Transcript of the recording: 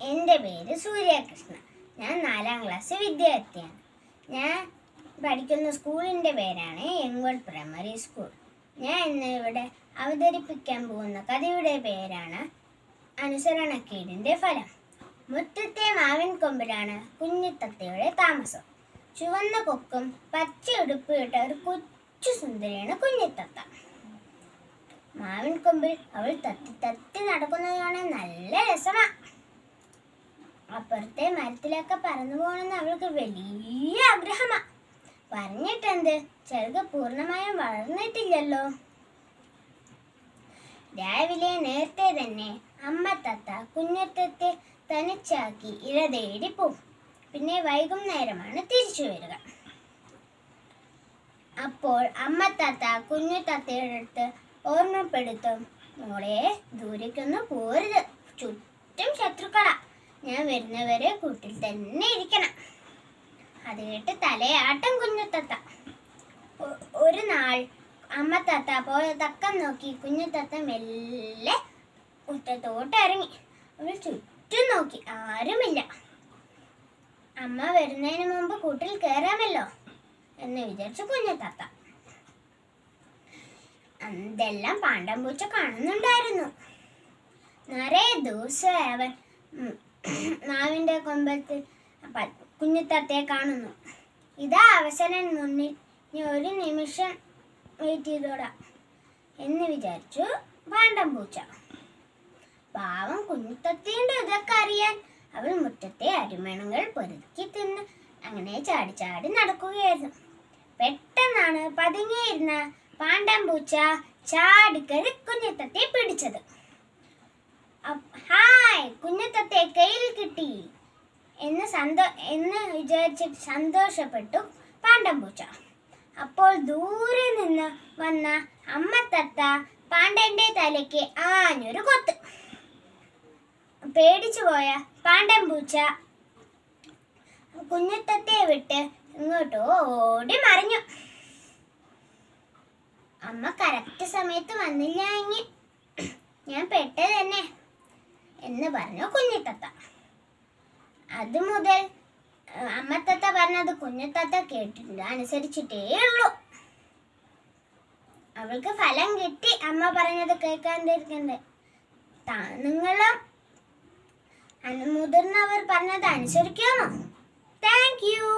എന്റെ പേര് സൂര്യകൃഷ്ണ. ഞാൻ നാലാം ക്ലാസ് വിദ്യാർത്ഥിയാണ്. ഞാൻ പഠിക്കുന്ന സ്കൂളിന്റെ പേരാണ് യങ്വൾ പ്രൈമറി സ്കൂൾ ഞാൻ ഇന്ന് ഇവിടെ അവതരിപ്പിക്കാൻ പോകുന്ന കഥയുടെ പേരാണ് അനുസരണക്കേടിന്റെ ഫലം. മുറ്റത്തെ മാവിൻ കൊമ്പിലാണ് കുഞ്ഞിത്തത്തയുടെ താമസം. ചുവന്ന കൊക്കും പച്ച ഉടുപ്പ് ഇട്ട ഒരു കൊച്ചു സുന്ദരിയാണ് കുഞ്ഞിത്തത്ത. മാവിൻ കൊമ്പിൽ അവൾ തത്തി തത്തി നടക്കുന്നത് കാണാൻ നല്ല രസമാ. അപ്പുറത്തെ മരത്തിലൊക്കെ പറന്നു പോകണമെന്ന് അവൾക്ക് വലിയ ആഗ്രഹമാ. പറഞ്ഞിട്ടെന്ത്? ചെറുത് പൂർണമായും വളർന്നിട്ടില്ലല്ലോ. രാവിലെ നേരത്തെ തന്നെ അമ്മ തത്ത കുഞ്ഞത്തത്തെ തനിച്ചാക്കി ഇര തേടി പോവും. പിന്നെ വൈകുന്നേരമാണ് തിരിച്ചു വരിക. അപ്പോൾ അമ്മ തത്ത കുഞ്ഞു തത്തയുടെ അടുത്ത് ഓർമ്മപ്പെടുത്തും. മോളെ ദൂരേക്കൊന്നും പോരുത്. ചുറ്റും ഞാൻ വരുന്നവരെ കൂട്ടിൽ തന്നെ ഇരിക്കണം. അത് കേട്ട് തലയാട്ടം കുഞ്ഞു തത്ത. ഒരു നാൾ അമ്മ തത്ത പോയ തക്കം നോക്കി കുഞ്ഞു തത്ത മെല്ലെ മുറ്റത്തോട്ട് ഇറങ്ങി. അവൾ ചുറ്റും നോക്കി ആരുമില്ല. അമ്മ വരുന്നതിന് മുമ്പ് കൂട്ടിൽ കയറാമല്ലോ എന്ന് വിചാരിച്ചു കുഞ്ഞു തത്ത. പാണ്ഡം പൂച്ച കാണുന്നുണ്ടായിരുന്നു. നിറയെ ദിവസമായി അവൻ ഉം, കൊമ്പത്തിൽ കൊമ്പത്ത് പ- കാണുന്നു. ഇതാ അവസരം മുന്നിൽ. ഇനി ഒരു നിമിഷം വെയിറ്റ് ചെയ്തോടാ എന്ന് വിചാരിച്ചു പാണ്ടംപൂച്ച. പാവം കുഞ്ഞുത്തത്തിയുണ്ട് ഇതൊക്കെ അറിയാൻ അവൾ മുറ്റത്തെ അരിമണങ്ങൾ പൊരുക്കി തിന്ന് അങ്ങനെ ചാടി ചാടി നടക്കുകയായിരുന്നു. പെട്ടെന്നാണ് പതുങ്ങിയിരുന്ന പാണ്ടംപൂച്ച ചാടിക്കറി കുഞ്ഞിത്തത്തെ പിടിച്ചത്. കുഞ്ഞത്തത്തെ കയ്യിൽ കിട്ടി എന്ന് സന്തോ എന്ന് വിചാരിച്ചിട്ട് സന്തോഷപ്പെട്ടു പാണ്ടംപൂച്ച അപ്പോൾ ദൂരെ നിന്ന് വന്ന അമ്മത്തത്ത പാണ്ഡന്റെ തലയ്ക്ക് ആഞ്ഞൊരു കൊത്ത്. പേടിച്ചു പോയ പാണ്ടംപൂച്ച കുഞ്ഞത്തത്തെ വിട്ട് ഇങ്ങോട്ടോ ഓടി മറിഞ്ഞു. അമ്മ കറക്റ്റ് സമയത്ത് വന്നില്ല എങ്കിൽ ഞാൻ പെട്ടത് തന്നെ എന്ന് പറഞ്ഞു കുഞ്ഞിത്തത്ത. അത് മുതൽ അമ്മത്തത്ത പറഞ്ഞത് കുഞ്ഞിത്തത്ത കേട്ടിട്ടുണ്ട്. അനുസരിച്ചിട്ടേ ഉള്ളൂ. അവൾക്ക് ഫലം കിട്ടി. അമ്മ പറഞ്ഞത് കേൾക്കാണ്ടിരിക്കണ്ടേ. നിങ്ങളും മുതിർന്നവർ പറഞ്ഞത് അനുസരിക്കാമോ താങ്ക് യു.